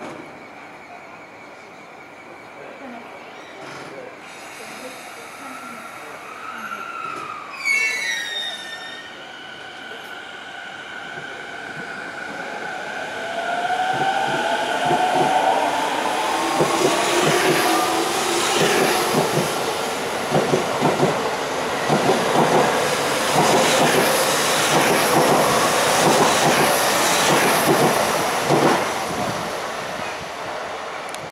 何?